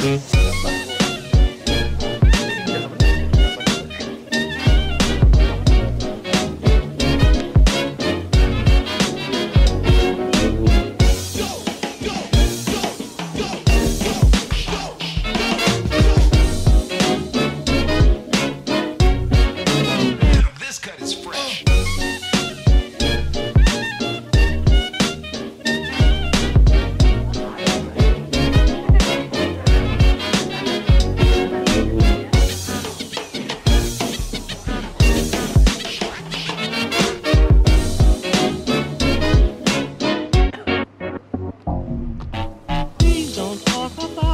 Thank pa, pa, pa.